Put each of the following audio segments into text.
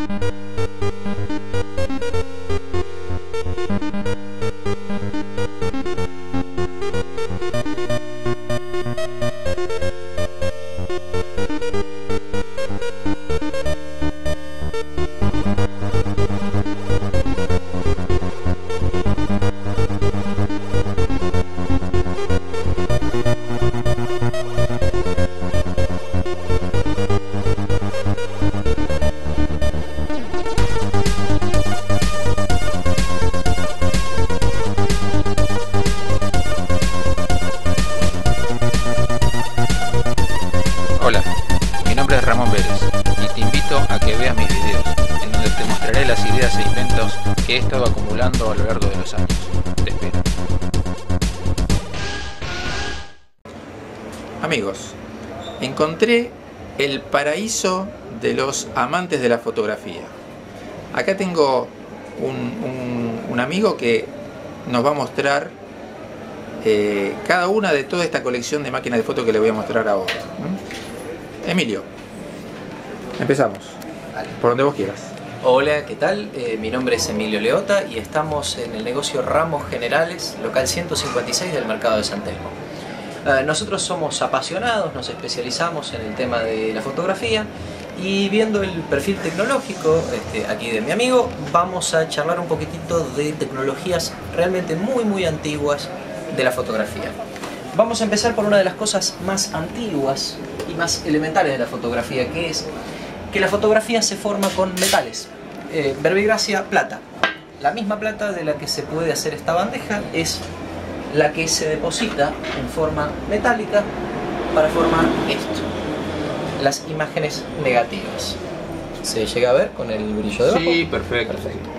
Hola, las ideas e inventos que he estado acumulando a lo largo de los años. Te espero. Amigos, encontré el paraíso de los amantes de la fotografía. Acá tengo un, un- un amigo que nos va a mostrar eh, cada una de toda esta colección de máquinas de foto que le voy a mostrar ahora. ¿Mm? Emilio, empezamos. Por donde vos quieras. Hola, ¿qué tal? Eh, mi nombre es Emilio Leota y estamos en el negocio Ramos Generales, local 156 del mercado de San Telmo. Eh, nosotros somos apasionados, nos especializamos en el tema de la fotografía y viendo el perfil tecnológico este, aquí de mi amigo, vamos a charlar un poquitito de tecnologías realmente muy muy antiguas de la fotografía. Vamos a empezar por una de las cosas más antiguas y más elementales de la fotografía, que es que la fotografía se forma con metales. Eh, verbigracia, plata. La misma plata de la que se puede hacer esta bandeja es la que se deposita en forma metálica para formar esto. Las imágenes negativas. ¿Se llega a ver con el brillo de abajo? perfecto. Perfecto.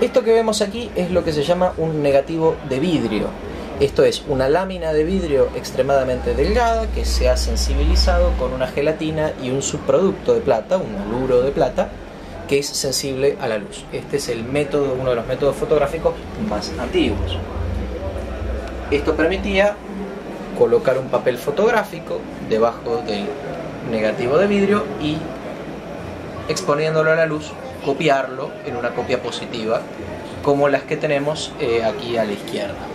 Esto que vemos aquí es lo que se llama un negativo de vidrio. Esto es una lámina de vidrio extremadamente delgada que se ha sensibilizado con una gelatina y un subproducto de plata, un aluro de plata, que es sensible a la luz. Este es el método, uno de los métodos fotográficos más antiguos. Esto permitía colocar un papel fotográfico debajo del negativo de vidrio y exponiéndolo a la luz, copiarlo en una copia positiva, como las que tenemos eh, aquí a la izquierda.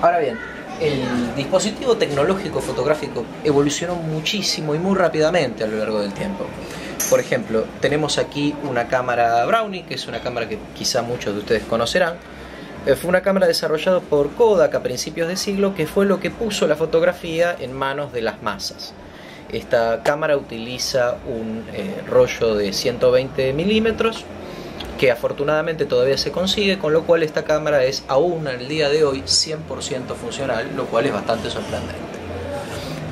Ahora bien, el dispositivo tecnológico fotográfico evolucionó muchísimo y muy rápidamente a lo largo del tiempo. Por ejemplo, tenemos aquí una cámara Brownie, que es una cámara que quizá muchos de ustedes conocerán. Eh, Fue una cámara desarrollada por Kodak a principios de siglo que fue lo que puso la fotografía en manos de las masas. Esta cámara utiliza un eh, rollo de 120 milímetros que afortunadamente todavía se consigue, con lo cual esta cámara es aún al día de hoy 100% funcional, lo cual es bastante sorprendente.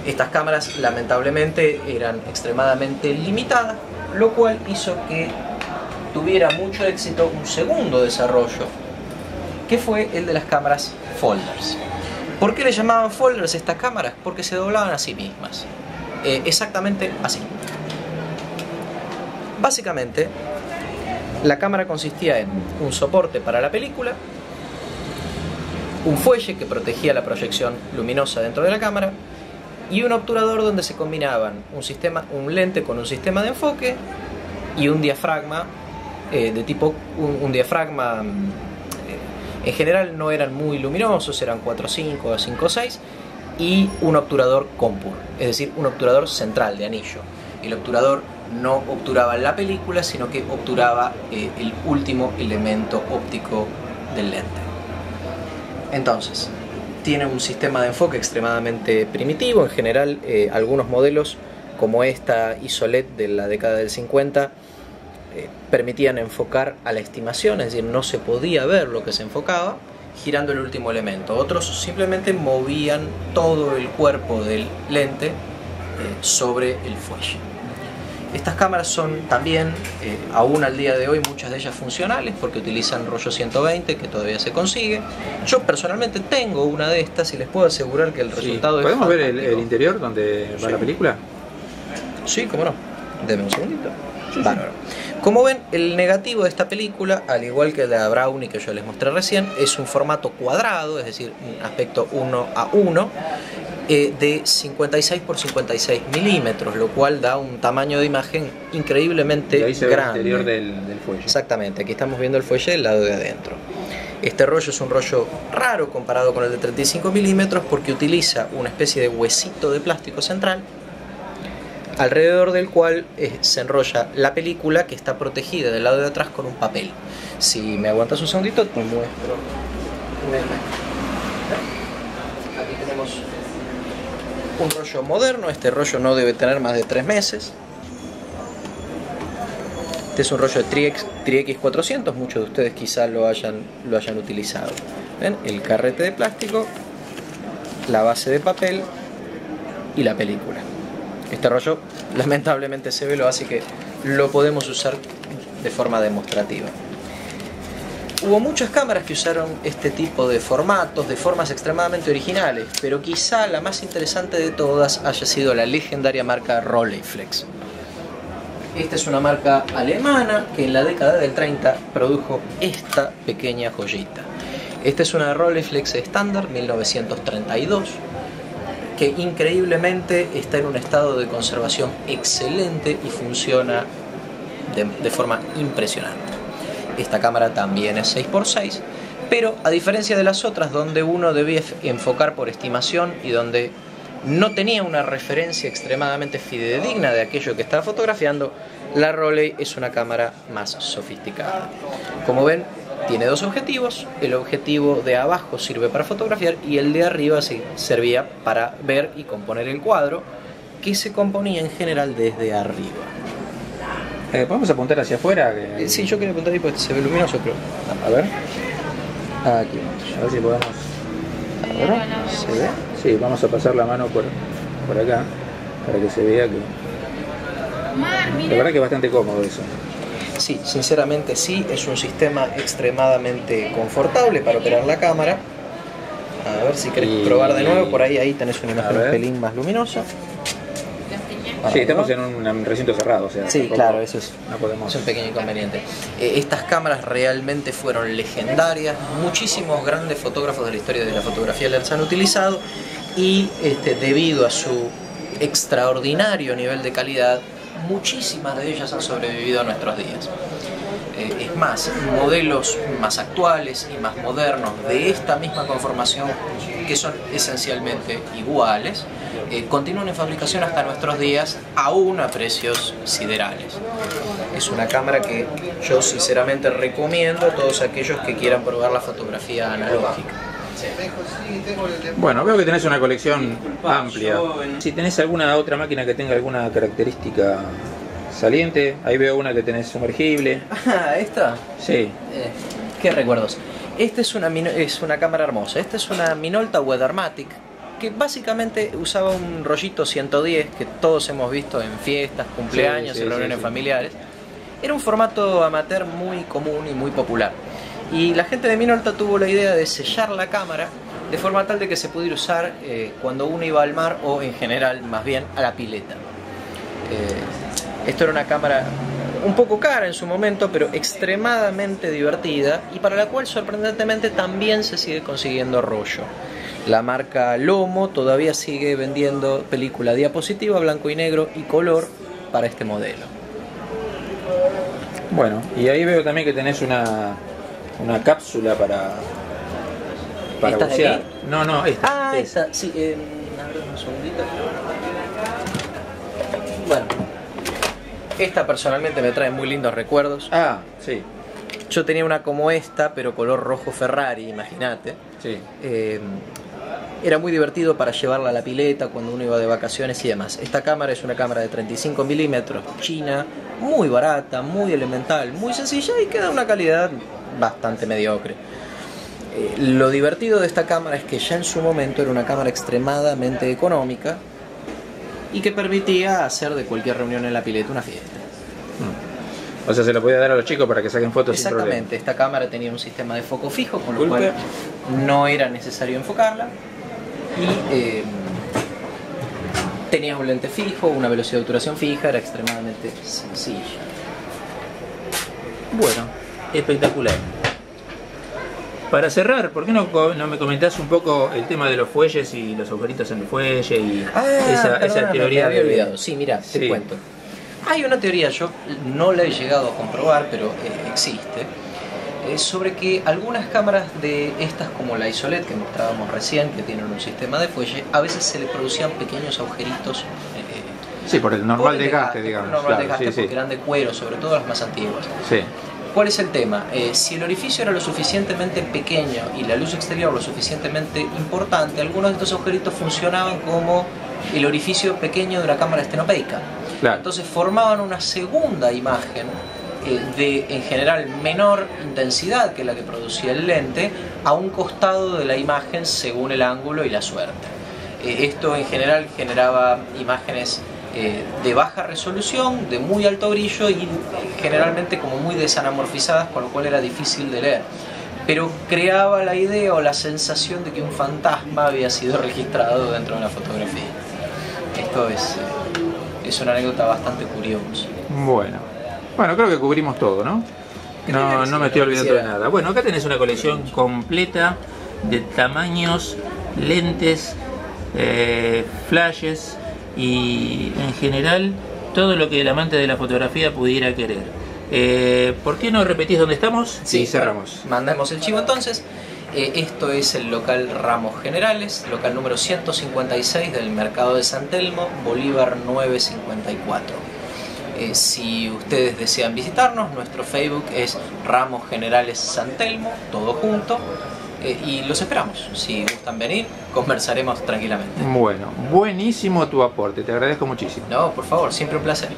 Estas cámaras lamentablemente eran extremadamente limitadas, lo cual hizo que tuviera mucho éxito un segundo desarrollo, que fue el de las cámaras folders. ¿Por qué le llamaban folders estas cámaras? Porque se doblaban a sí mismas. Eh, exactamente así. Básicamente, la cámara consistía en un soporte para la película, un fuelle que protegía la proyección luminosa dentro de la cámara y un obturador donde se combinaban un, sistema, un lente con un sistema de enfoque y un diafragma eh, de tipo un, diafragma eh, en general no eran muy luminosos, eran 4.5 o 5.6 y un obturador compur, es decir, un obturador central de anillo. El obturador no obturaba la película, sino que obturaba eh, el último elemento óptico del lente. Entonces, tiene un sistema de enfoque extremadamente primitivo. En general, eh, algunos modelos, como esta ISOLED de la década del 50, eh, permitían enfocar a la estimación, es decir, no se podía ver lo que se enfocaba girando el último elemento. Otros simplemente movían todo el cuerpo del lente sobre el fuelle. Estas cámaras son también, eh, aún al día de hoy, muchas de ellas funcionales porque utilizan rollo 120 que todavía se consigue. Yo personalmente tengo una de estas y les puedo asegurar que el resultado es ¿Podemos ver el, interior donde va Sí. la película? Sí, cómo no. Deme un segundito. Como ven, el negativo de esta película, al igual que el de la Brownie que yo les mostré recién, es un formato cuadrado, es decir, un aspecto 1 a 1, eh, de 56 por 56 milímetros, lo cual da un tamaño de imagen increíblemente Y ahí se ve el grande. interior del, del fuelle. Exactamente, aquí estamos viendo el fuelle del lado de adentro. Este rollo es un rollo raro comparado con el de 35 milímetros porque utiliza una especie de huesito de plástico central alrededor del cual eh, se enrolla la película que está protegida del lado de atrás con un papel. Si me aguantas un segundito, te muestro. Aquí tenemos un rollo moderno, este rollo no debe tener más de 3 meses. Este es un rollo de Tri-X 400, muchos de ustedes quizás lo hayan, lo hayan utilizado. ¿Ven? El carrete de plástico, la base de papel y la película. Este rollo lamentablemente se ve, lo hace que lo podemos usar de forma demostrativa. Hubo muchas cámaras que usaron este tipo de formatos, de formas extremadamente originales, pero quizá la más interesante de todas haya sido la legendaria marca Rolleiflex. Esta es una marca alemana que en la década del 30 produjo esta pequeña joyita. Esta es una Rolleiflex estándar 1932 que increíblemente está en un estado de conservación excelente y funciona de, forma impresionante. Esta cámara también es 6x6, pero a diferencia de las otras donde uno debía enfocar por estimación y donde no tenía una referencia extremadamente fidedigna de aquello que estaba fotografiando, la Rolei es una cámara más sofisticada. Como ven, tiene dos objetivos. El objetivo de abajo sirve para fotografiar y el de arriba sí servía para ver y componer el cuadro, que se componía en general desde arriba. Eh, ¿Podemos apuntar hacia afuera? Que- Eh, Sí, yo quería apuntar ahí porque se ve luminoso, pero... A ver, Aquí a ver si podemos. A ver, ¿se ve? Sí, vamos a pasar la mano por, por acá para que se vea que. La verdad que es bastante cómodo eso. Sí, sinceramente sí, es un sistema extremadamente confortable para operar la cámara. A ver si querés Y- probar de nuevo, por ahí ahí tenés una imagen un pelín más luminosa. Sí, estamos en un, recinto cerrado, o sea. Sí, claro, eso es, No podemos. es un pequeño inconveniente. Eh, estas cámaras realmente fueron legendarias, muchísimos grandes fotógrafos de la historia de la fotografía las han utilizado y este, debido a su extraordinario nivel de calidad, muchísimas de ellas han sobrevivido a nuestros días. Eh, es más, modelos más actuales y más modernos de esta misma conformación, que son esencialmente iguales, eh, continúan en fabricación hasta nuestros días, aún a precios siderales. Es una cámara que yo sinceramente recomiendo a todos aquellos que quieran probar la fotografía analógica. Bueno, veo que tenés una colección amplia. Si tenés alguna otra máquina que tenga alguna característica saliente, ahí veo una que tenés sumergible. Ah, ¿esta? Sí, Eh, ¿Qué recuerdos? Esta es una, es una cámara hermosa. Esta es una Minolta Weathermatic que básicamente usaba un rollito 110 que todos hemos visto en fiestas, cumpleaños, Sí, sí, en reuniones familiares. Era un formato amateur muy común y muy popular. Y la gente de Minolta tuvo la idea de sellar la cámara de forma tal de que se pudiera usar eh, cuando uno iba al mar o en general más bien a la pileta. Eh, esto era una cámara un poco cara en su momento, pero extremadamente divertida y para la cual sorprendentemente también se sigue consiguiendo rollo. La marca Lomo todavía sigue vendiendo película diapositiva, blanco y negro y color para este modelo. bueno, y ahí veo también que tenés una, una cápsula para, para ¿Esta de bucear. No, no, esta. Ah, esta. esa, sí, eh, a ver, un segundito. Bueno, esta personalmente me trae muy lindos recuerdos. Ah, sí, Yo tenía una como esta, pero color rojo Ferrari, imagínate. sí. Eh, era muy divertido para llevarla a la pileta cuando uno iba de vacaciones y demás. Esta cámara es una cámara de 35 milímetros, china, muy barata, muy elemental, muy sencilla y que da una calidad bastante mediocre. Eh, lo divertido de esta cámara es que ya en su momento era una cámara extremadamente económica y que permitía hacer de cualquier reunión en la pileta una fiesta. O sea, se lo podía dar a los chicos para que saquen fotos sin. Exactamente, esta cámara tenía un sistema de foco fijo, con lo cual no era necesario enfocarla. Y eh, tenía un lente fijo, una velocidad de obturación fija, era extremadamente sencilla. Bueno, espectacular. Para cerrar, ¿por qué no, no, me comentás un poco el tema de los fuelles y los agujeritos en el fuelle y ah, esa, esa, teoría? Me había olvidado. Sí, mira, te cuento. Hay una teoría, yo no la he llegado a comprobar, pero eh, existe, eh, sobre que algunas cámaras de estas como la Isolet que mostrábamos recién, que tienen un sistema de fuelle, a veces se le producían pequeños agujeritos. Eh, sí, por el normal desgaste, digamos. Por el normal desgaste porque eran de cuero, sobre todo las más antiguas. Sí. ¿Cuál es el tema? Eh, si el orificio era lo suficientemente pequeño y la luz exterior lo suficientemente importante, algunos de estos agujeritos funcionaban como el orificio pequeño de la cámara estenopeica. Entonces formaban una segunda imagen eh, de, en general, menor intensidad que la que producía el lente, a un costado de la imagen según el ángulo y la suerte. Eh, esto en general generaba imágenes eh, de baja resolución, de muy alto brillo y generalmente como muy desanamorfizadas, con lo cual era difícil de leer. Pero creaba la idea o la sensación de que un fantasma había sido registrado dentro de la fotografía. Esto es, eh, es una anécdota bastante curiosa. Bueno, bueno, creo que cubrimos todo, ¿no? No, no me estoy olvidando de nada. Bueno, acá tenés una colección completa de tamaños, lentes, eh, flashes, y en general todo lo que el amante de la fotografía pudiera querer. Eh, ¿Por qué no repetís dónde estamos? Sí, cerramos. Mandamos el chivo entonces. Eh, esto es el local Ramos Generales, local número 156 del Mercado de San Telmo, Bolívar 954. Eh, si ustedes desean visitarnos, nuestro Facebook es Ramos Generales San Telmo, todo junto. Eh, y los esperamos. Si gustan venir, conversaremos tranquilamente. Bueno, buenísimo tu aporte, te agradezco muchísimo. No, por favor, siempre un placer.